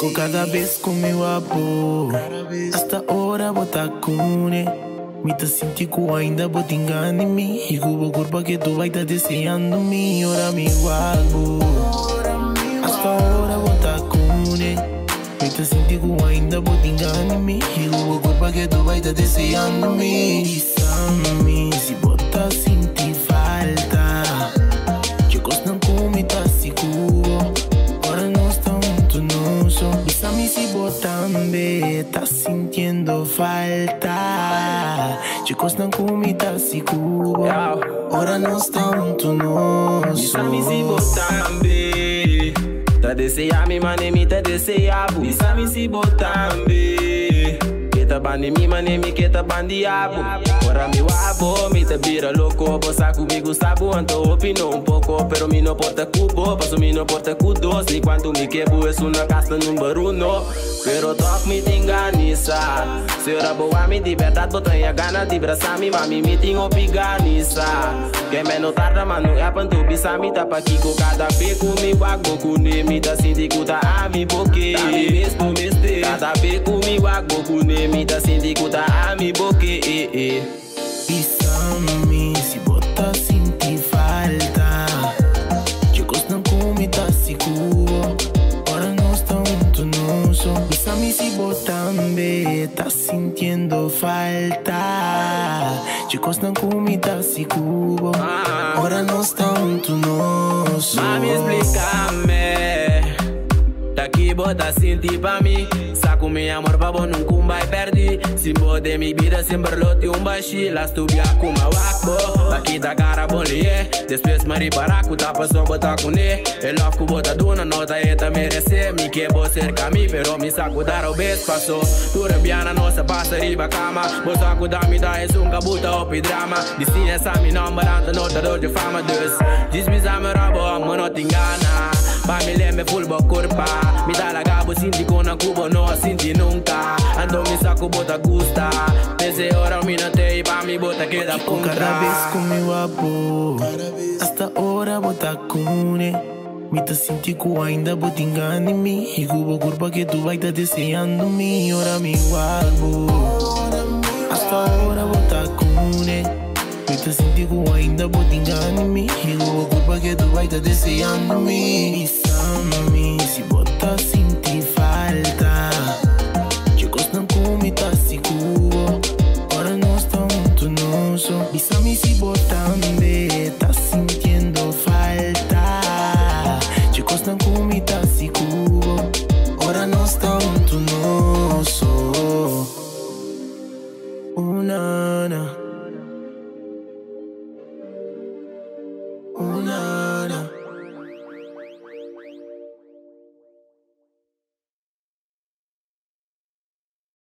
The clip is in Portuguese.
Com cada vez com meu amor. Hasta hora bota cune. Me tá sentindo ainda bota engano em mim. E com o corpo que tu vai tá desejando me Ora me guardo Hasta hora bota cune. Me tá sentindo ainda bota engano em mim. E com o corpo que tu vai tá desejando me falta. Que gostam como me tá seguro Agora nós estamos nosso Dissami si botambe Ta deseja mi mane mi ta deseja bu. Dissami si botambe Kita bandi mi mane mi kita bandi abu. Ora mi wabo mi te bira loco. Bosa comigo sabo anto opino un poco. Pero mi no porta cubo Paso mi no porta cudos Ni quanto mi quebo es una casta número uno. Pero toc mi tinganisa Se ora boa mi liberdade Botanha gana de braçar mi Mami mi ting opiganisa Quem menos tarda mano é pantu bisa mi tá pa kiko Cada beco mi wago kune mi tá sindico tá a mi boque Tá mi mesmo meste Cada beco mi wago kune mi tá sindico tá a mi boque eh, eh. Se bota sentir falta. Que gostam como me tá seguro Agora nós estamos nosso Dissame se botambe Tá sentindo falta. Que gostam como me tá seguro Agora nós estamos nosso Mami, explícame. Daqui bota sentir pra mim cu mine amor babo nu cum vai perdi. Simbo de mi vida simbor loti un bashi La stubia cum mă. Wakbo La kita cara bolie Despres mări baracu tapă da, s-o bota cu ne. El af cu bota duna nota e ta merese Mi che boser ca mi pero mi sa cu dar obes paso. Tu biana no se pasă riba cama. Bosa cu da mi da e un cabuta buta opi drama. Di sine sa mi nombranta nota do de fama dus Dis mi sa me robo amă notingana Familie me fulbo curpa. Mi da la indicona cubo no asinti nunca. Ando mi saco bota gusta. Desde ahora mi no te iba mi bota queda punta. Cada vez comigo abo Hasta ahora bota cune Mi tá sentindo ainda vou te enganar E cubo curva que tu vai tá deseando me Ora me guardo Hasta ahora bota cune Mi tá sentindo ainda vou te enganar E cubo curva que tu vai tá deseando me Isso me